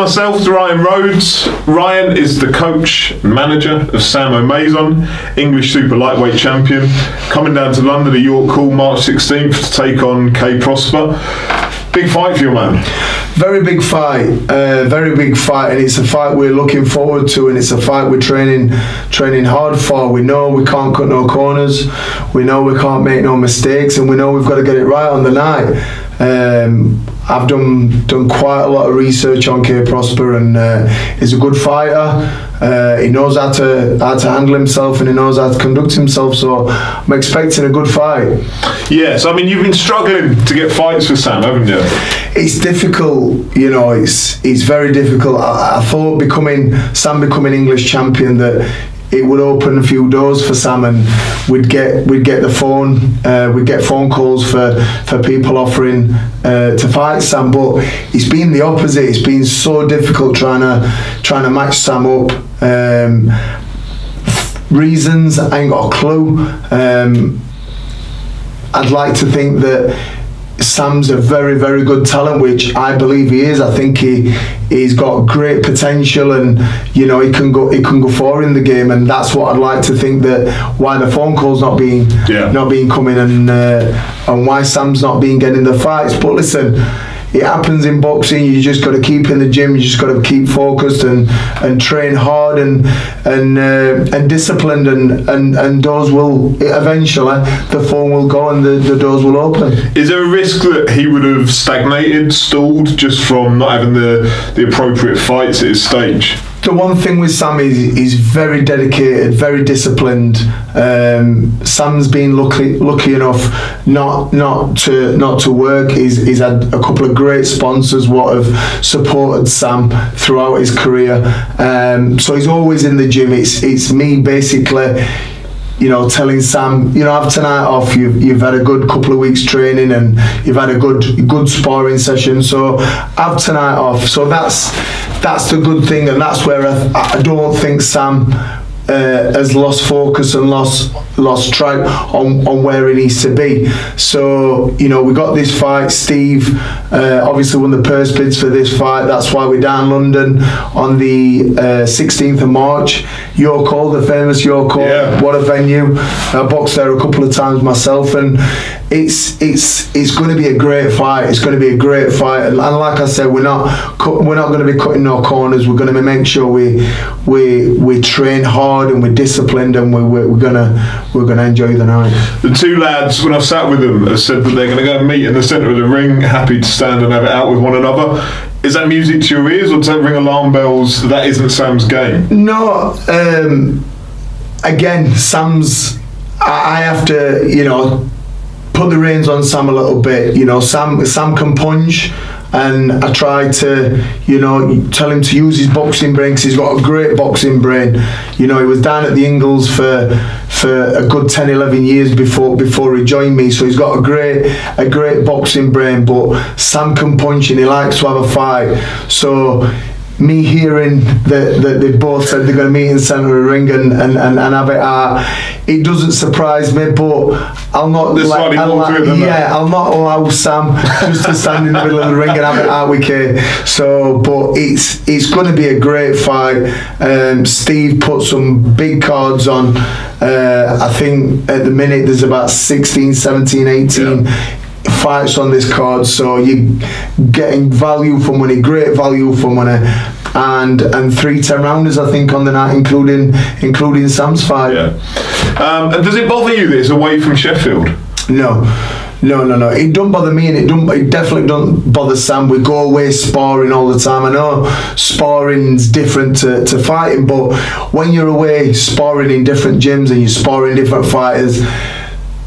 myself to Ryan Rhodes. Ryan is the coach, and manager of Sam O'Maison, English super lightweight champion, coming down to London at York Hall March 16th to take on Kay Prospere. Big fight for you, man. Very big fight, uh, very big fight, and it's a fight we're looking forward to, and it's a fight we're training, training hard for. We know we can't cut no corners, we know we can't make no mistakes, and we know we've got to get it right on the night. Um, I've done done quite a lot of research on Kay Prospere, and uh, he's a good fighter. Uh, he knows how to how to handle himself, and he knows how to conduct himself. So I'm expecting a good fight. Yes, I mean you've been struggling to get fights with Sam, haven't you? It's difficult, you know. It's it's very difficult. I, I thought becoming Sam becoming English champion that it would open a few doors for Sam, and we'd get we'd get the phone, uh, we'd get phone calls for for people offering uh, to fight Sam. But it's been the opposite. It's been so difficult trying to trying to match Sam up. Um, reasons I ain't got a clue. Um, I'd like to think that Sam's a very, very good talent, which I believe he is. I think he he's got great potential, and you know he can go he can go far in the game, and that's what I'd like to think that why the phone calls not being Yeah. not being coming, and uh, and why Sam's not being getting the fights. But listen. It happens in boxing. You just got to keep in the gym. You just got to keep focused and, and train hard and and uh, and disciplined and, and and doors will eventually the phone will go and the, the doors will open. Is there a risk that he would have stagnated, stalled, just from not having the, the appropriate fights at his stage? The one thing with Sam is he's very dedicated, very disciplined. Um, Sam's been lucky lucky enough not not to not to work. He's, he's had a couple of great sponsors what have supported Sam throughout his career. Um, so he's always in the gym. It's it's me basically you know, telling Sam, you know, have tonight off. You've, you've had a good couple of weeks training and you've had a good good sparring session. So have tonight off. So that's that's the good thing, and that's where I, I don't think Sam uh, has lost focus and lost lost track on, on where he needs to be. So you know we got this fight. Steve uh, obviously won the purse bids for this fight. That's why we're down London on the uh, 16th of March. York Hall, the famous York Hall. Yeah. What a venue! I boxed there a couple of times myself, and it's it's it's going to be a great fight. It's going to be a great fight, and, like I said, we're not cut, we're not going to be cutting no corners. We're going to make sure we we we train hard and we're disciplined, and we're, we're, we're gonna we're gonna enjoy the night. The two lads, when I've sat with them, have said that they're going to go and meet in the centre of the ring, happy to stand and have it out with one another. Is that music to your ears, or does that ring alarm bells? That isn't Sam's game. No, um, again, Sam's. I, I have to, you know, put the reins on Sam a little bit. You know, Sam Sam can punch, and I try to, you know, tell him to use his boxing brain 'cause he's got a great boxing brain. You know, he was down at the Ingles for for a good 10, 11 years before before he joined me. So he's got a great a great boxing brain. But Sam can punch and he likes to have a fight. So me hearing that, that they both said they're going to meet in the centre of the ring and, and, and, and have it out, it doesn't surprise me, but I'll not I'll more to it than yeah, that. I'll not allow Sam just to stand in the middle of the ring and have it out with Kay. So, but it's it's going to be a great fight. Um, Steve put some big cards on. Uh, I think at the minute there's about 16, 17, 18 fights on this card, so you're getting value for money, great value for money, and and three ten rounders I think on the night, including including Sam's fight. Yeah. Um, and does it bother you that it's away from Sheffield? No. No, no, no. It don't bother me, and it don't. It definitely don't bother Sam. We go away sparring all the time. I know sparring's different to, to fighting, but when you're away sparring in different gyms and you're sparring different fighters,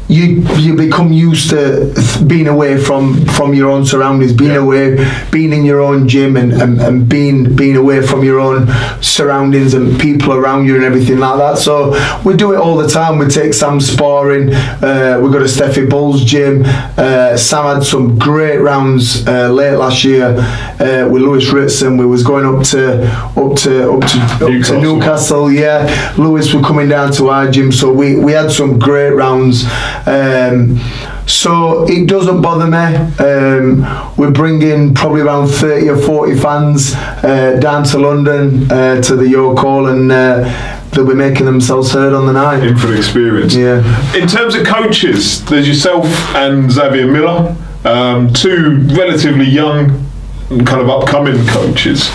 you you become used to being away from from your own surroundings, being Yeah. away, being in your own gym, and, and, and being being away from your own surroundings and people around you and everything like that. So we do it all the time. We take Sam sparring. Uh, we go to Stefy Bull's gym. Uh, Sam had some great rounds uh, late last year uh, with Lewis Ritson. We was going up to up to up to up Newcastle. to Newcastle. Yeah, Lewis were coming down to our gym, so we we had some great rounds. Um, So it doesn't bother me. Um, we're bringing probably around 30 or 40 fans uh, down to London uh, to the York Hall and uh, they'll be making themselves heard on the night. In for experience. Yeah. In terms of coaches, there's yourself and Xavier Miller, um, two relatively young kind of upcoming coaches.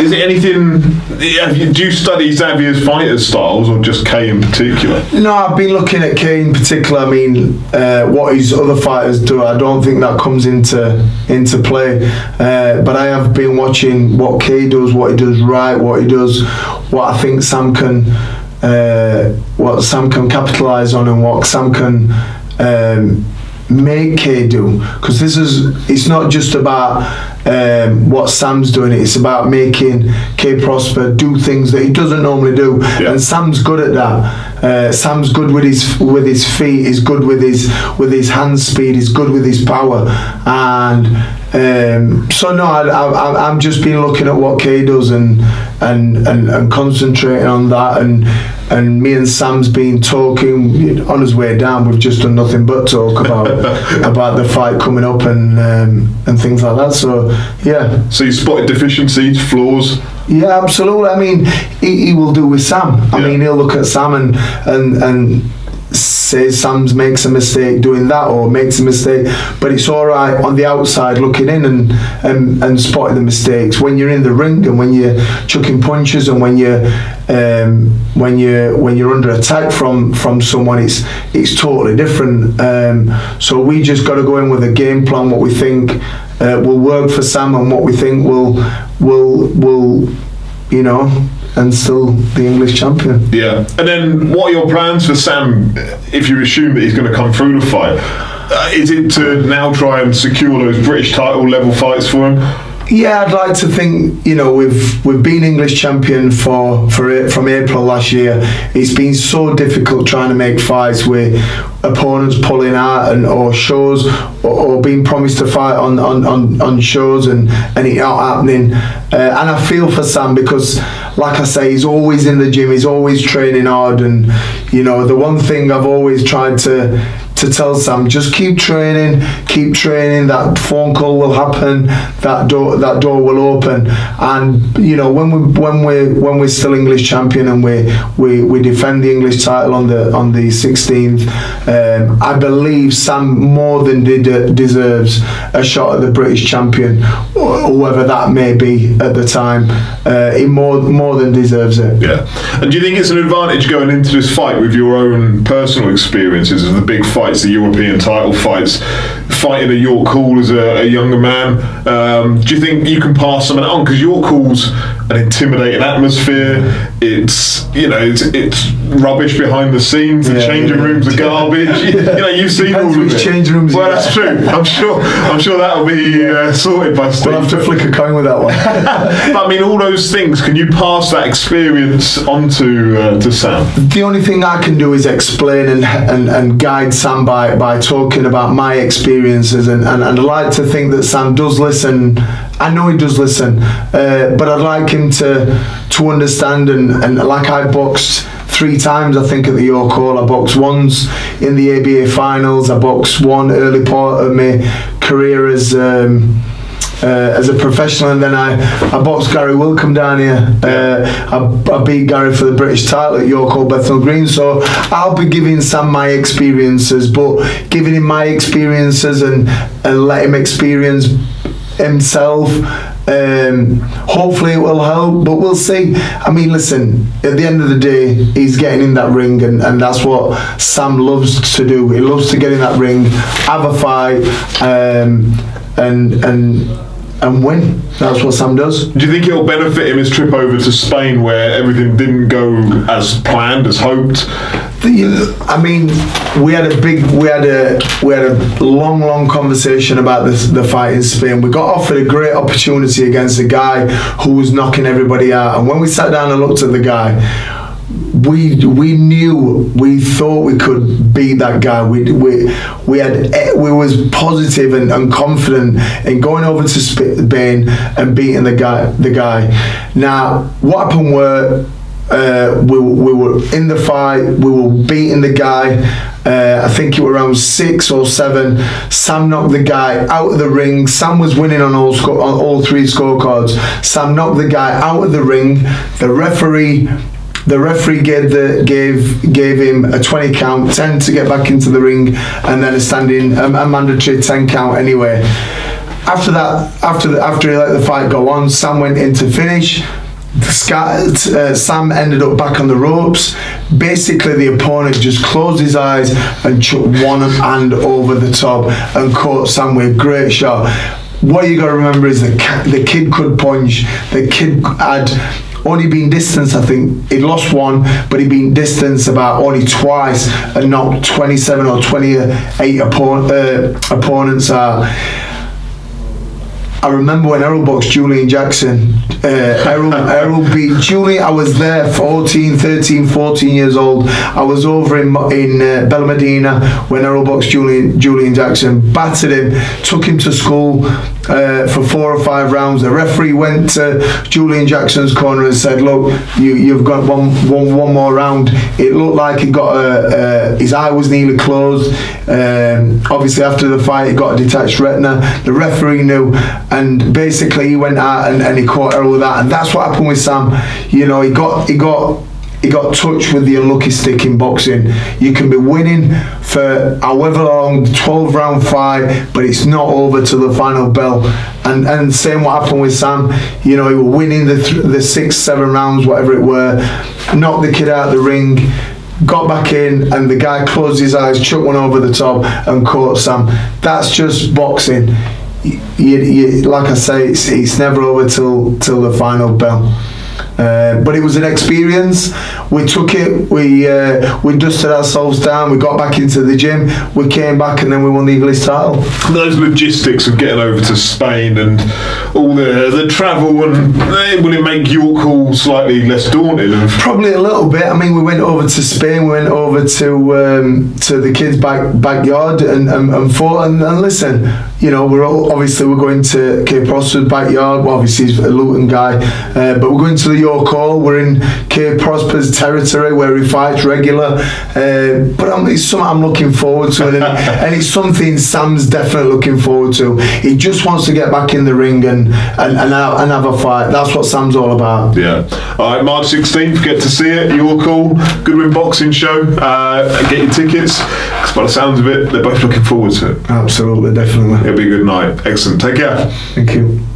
Is it anything? You, do you study Xavier's fighter styles or just Kay in particular? No, I've been looking at Kay in particular. I mean, uh, what his other fighters do, I don't think that comes into into play. Uh, but I have been watching what Kay does, what he does right, what he does, what I think Sam can, uh, what Sam can capitalise on, and what Sam can. Um, make Kay do because this is it's not just about um, what Sam's doing it's about making Kay Prospere do things that he doesn't normally do. Yeah. and Sam's good at that. Uh, Sam's good with his with his feet he's good with his with his hand speed he's good with his power. And um, so no I, I'm just been looking at what Kay does and and, and and concentrating on that and and me and Sam's been talking on his way down. We've just done nothing but talk about about the fight coming up and um, and things like that. So yeah, So you spotted deficiencies, flaws. yeah, absolutely. I mean, he, he will do with Sam. I Yeah. mean, he'll look at Sam and and and say Sam's makes a mistake doing that or makes a mistake, but it's all right on the outside looking in and and, and spotting the mistakes when you're in the ring and when you're chucking punches and when you're um, when you when you're under attack from from someone, it's it's totally different. Um, so we just got to go in with a game plan, what we think uh, will work for Sam and what we think will will will you know and still the English champion. Yeah. And then what are your plans for Sam if you assume that he's going to come through the fight? Uh, is it to now try and secure those British title level fights for him? Yeah, I'd like to think you know we've we've been English champion for for from April last year. It's been so difficult trying to make fights with opponents pulling out and or shows or, or being promised to fight on on, on, on shows and and it not happening. Uh, and I feel for Sam because, like I say, he's always in the gym. He's always training hard, and you know the one thing I've always tried to to tell Sam just keep training, keep training. That phone call will happen. That door, that door will open. And you know when we when we when we're still English champion and we we, we defend the English title on the on the 16th, um, I believe Sam more than did, deserves a shot at the British champion, whoever that may be at the time. Uh, he more more than deserves it. Yeah. And do you think it's an advantage going into this fight with your own personal experiences of the big fights, the European title fights, fighting at York Hall as a, a younger man? Um, do you think you can pass something on? Because York Hall's an intimidating atmosphere. It's you know it's, it's rubbish behind the scenes. The Yeah, changing yeah. rooms are garbage. you, you know you've seen all of it. changing rooms Well, that's true. I'm sure. I'm sure that'll be uh, sorted by Steve. We'll have to flick a coin with that one. But I mean, all those things. Can you pass that experience onto uh, to Sam? the only thing I can do is explain and, and, and guide Sam by, by talking about my experiences and, and, and I like to think that Sam does listen I know he does listen uh, but I'd like him to to understand and, and like I boxed three times I think at the York Hall I boxed once in the ABA finals I boxed one early part of my career as um, uh, as a professional, and then I, I boxed Gary Woolcombe down here. Uh, I, I beat Gary for the British title at York Hall Bethnal Green. So I'll be giving Sam my experiences, but giving him my experiences and, and let him experience himself. Um, hopefully it will help, but we'll see. I mean, listen, at the end of the day, he's getting in that ring, and, and that's what Sam loves to do. He loves to get in that ring, have a fight, um, and and and win. That's what Sam does. Do you think it'll benefit him his trip over to Spain, where everything didn't go as planned, as hoped? The- I mean, we had a big, we had a, we had a long, long conversation about this, the fight in Spain. We got offered a great opportunity against a guy who was knocking everybody out, and when we sat down and looked at the guy, we we knew, we thought we could beat that guy. We we we had, we was positive and, and confident in going over to Spain and beating the guy. The guy. Now, what happened were uh, we, we were in the fight, we were beating the guy, Uh, I think it was around six or seven. Sam knocked the guy out of the ring. Sam was winning on all on all three scorecards. Sam knocked the guy out of the ring. The referee the referee gave the gave gave him a 20 count, 10 to get back into the ring, and then a standing a, a mandatory 10 count anyway. After that, after the, after he let the fight go on, Sam went in to finish. Uh, Sam ended up back on the ropes. Basically, the opponent just closed his eyes and chucked one hand over the top and caught Sam with a great shot. What you got to remember is the the kid could punch. The kid had only been distanced. I think he lost one, but he'd been distanced about only twice and not 27 or 28 oppo- uh, opponents are. I remember when Herol boxed Julian Jackson. Uh, Herol, beat Julian. I was there, 14, 13, 14 years old. I was over in in uh, when Herol boxed Julian Julian Jackson. Battered him, took him to school uh, for four or five rounds. The referee went to Julian Jackson's corner and said, "Look, you you've got one one one more round." It looked like he got a, uh, his eye was nearly closed. Um, obviously, after the fight, he got a detached retina. The referee knew, and basically he went out and, and he caught Herol with that, and that's what happened with Sam. You know, he got he got he got touched with the unlucky stick in boxing. You can be winning for however long, 12 round fight, but it's not over till the final bell. And and same what happened with Sam. You know, he was winning the th- the six, seven rounds, whatever it were. Knocked the kid out of the ring. Got back in, and the guy closed his eyes, chucked one over the top, and caught Sam. That's just boxing. You, you, like I say, it's, it's never over till till the final bell. Uh, but it was an experience. We took it. We uh, we dusted ourselves down. We got back into the gym. We came back, and then we won the English title. Those logistics of getting over to Spain and all the the travel and eh, will it make York Hall slightly less daunting? Probably a little bit. I mean, we went over to Spain. We went over to um, to the kids' back backyard and and, and fought. And, and listen, you know, we're all, obviously we're going to Kay Prospere's backyard. Well, obviously he's a Luton guy, uh, but we're going to the York Hall. We're in Kay Prospere's territory where he fights regular. Uh, but I'm, it's something I'm looking forward to, and, and it's something Sam's definitely looking forward to. He just wants to get back in the ring and and and have, and have a fight. That's what Sam's all about. yeah. All right, March 16th, get to see it. York Hall, Goodwin Boxing Show. Uh, get your tickets. 'cause by the sounds of it, they're both looking forward to it. Absolutely, definitely. It'll be a good night. Excellent. Take care. Thank you.